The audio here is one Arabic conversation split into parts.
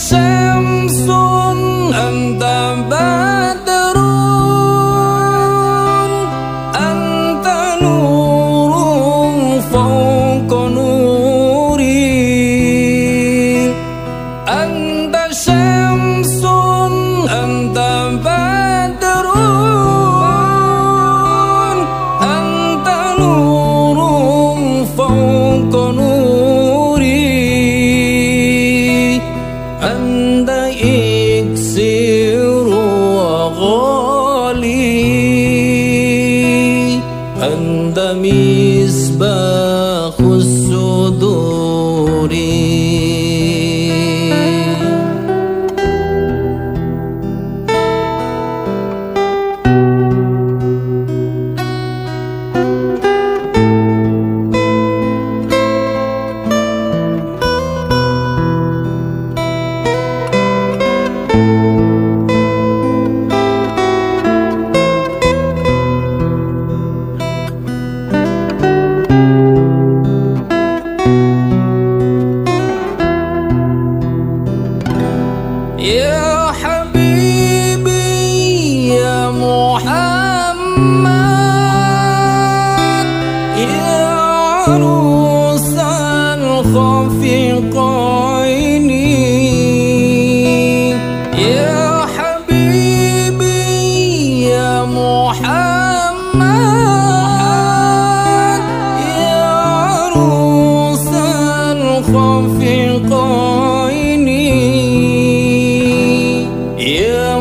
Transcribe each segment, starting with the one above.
Sam. Me. يا حبيبي يا محمد يا عروس الخفقين يا حبيبي يا محمد يا عروس الخفقين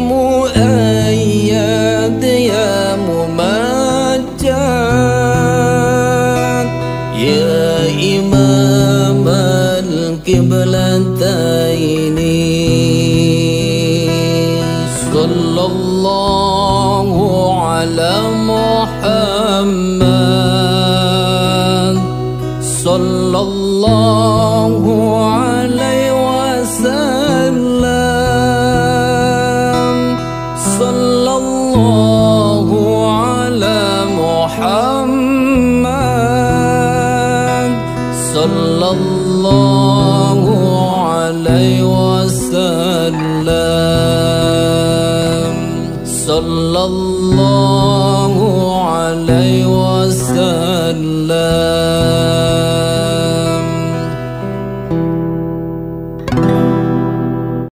مؤيد يا ممجد. يا إمام القبلتين. صلى الله على محمد. عليه وسلم. صلى الله عليه وسلم.